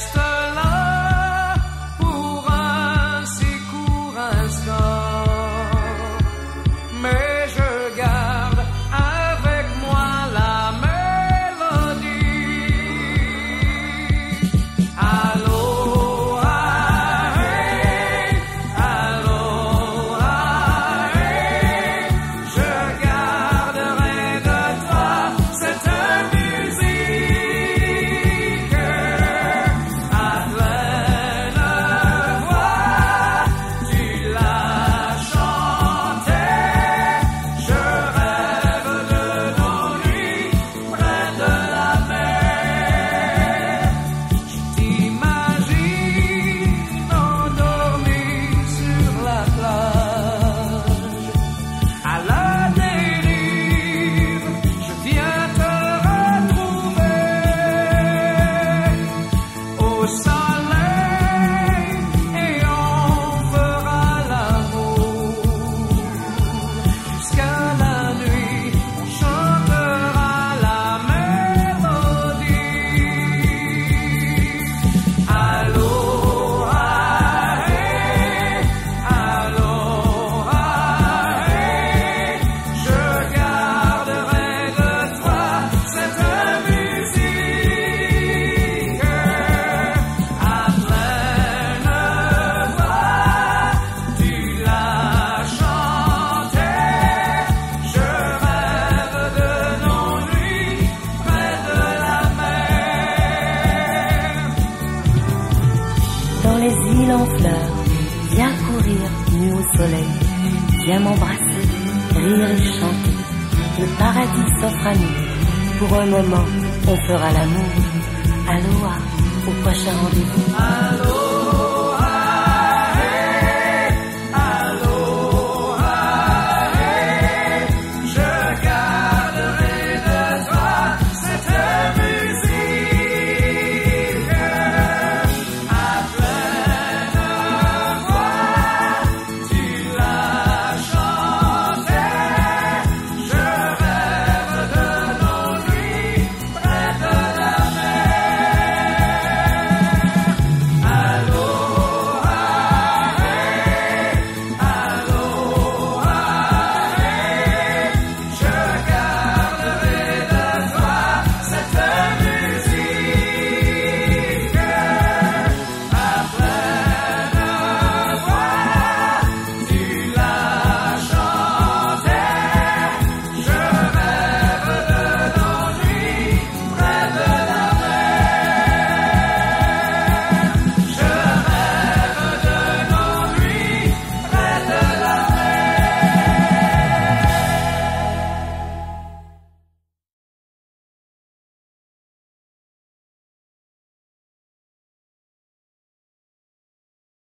That's the dans les îles en fleurs. Viens courir nu au soleil, viens m'embrasser, rire et chanter. Le paradis s'offre à nous. Pour un moment, on fera l'amour. Aloha, au prochain rendez-vous.